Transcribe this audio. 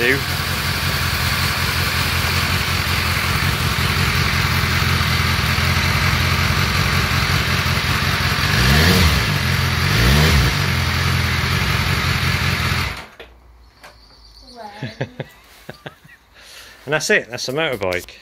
and that's it, that's a motorbike.